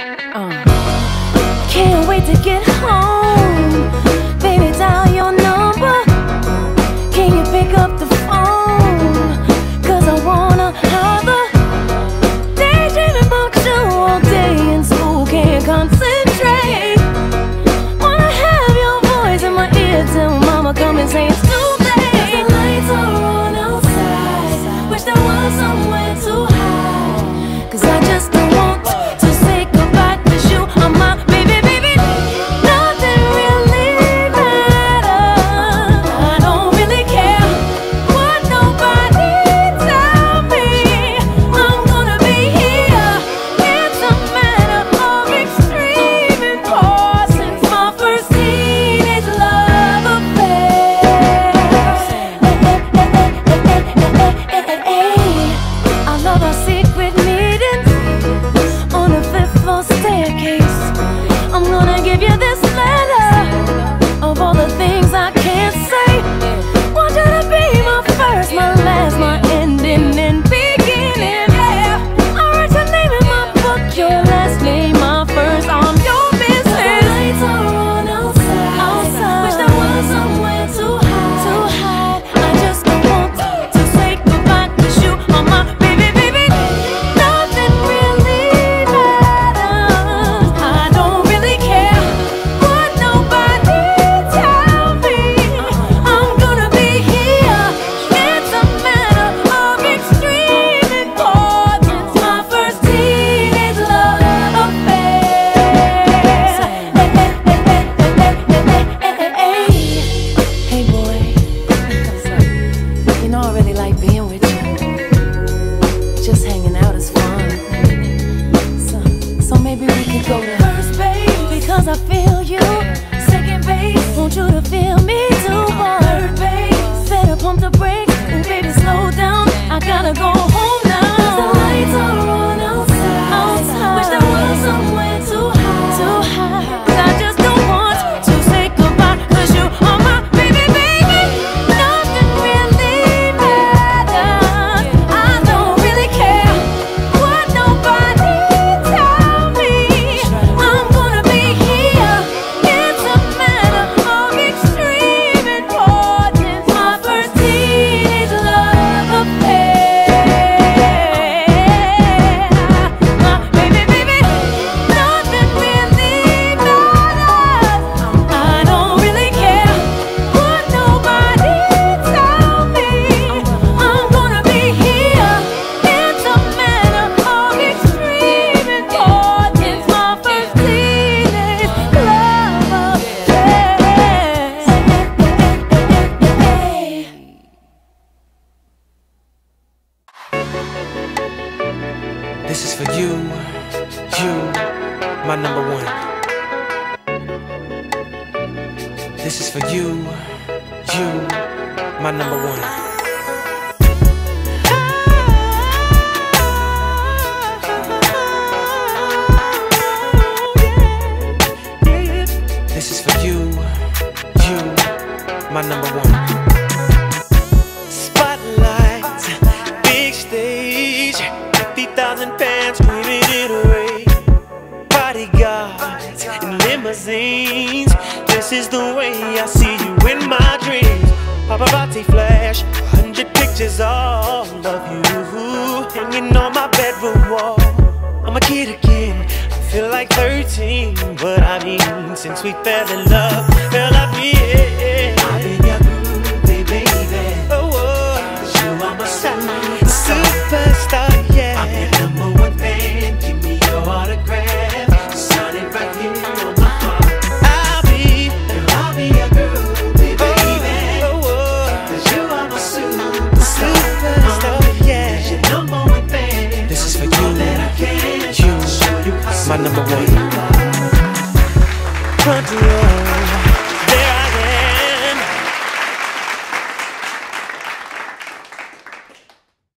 Uh. Can't wait to get home. like being with you. Just hanging out is fun. So, so maybe we could go to first base because I feel you. Second base, want you to feel. is for you, you, my number one. This is for you, you, my number one. This is for you, you, my number one. Spotlight, big stage, 50,000 pounds. This is the way I see you in my dreams. Paparazzi flash, hundred pictures all of you hanging on my bedroom wall. I'm a kid again, I feel like 13, but I mean, since we fell in love, fell I feel. my number one. Country